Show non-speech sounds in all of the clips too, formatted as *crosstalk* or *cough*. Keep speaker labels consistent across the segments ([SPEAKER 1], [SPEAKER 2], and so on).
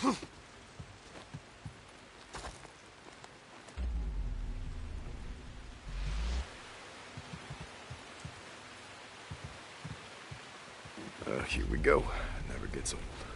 [SPEAKER 1] *sighs* Uh, here we go. Never gets old.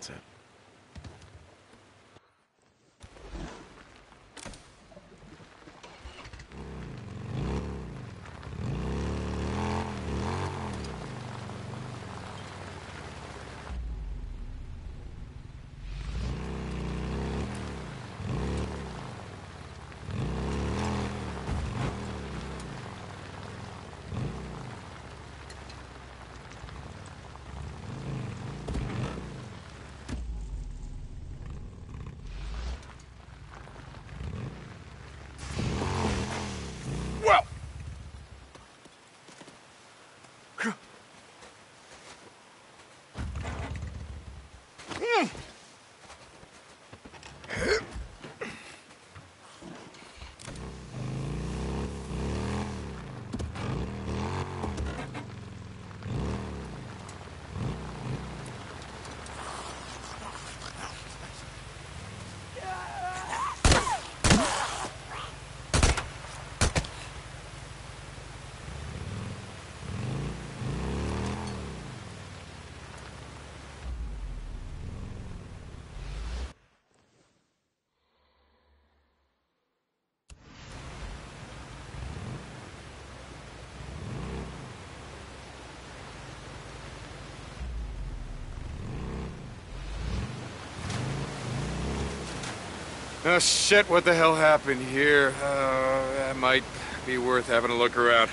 [SPEAKER 1] That's it. Oh shit, what the hell happened here? Uh, that might be worth having a look around.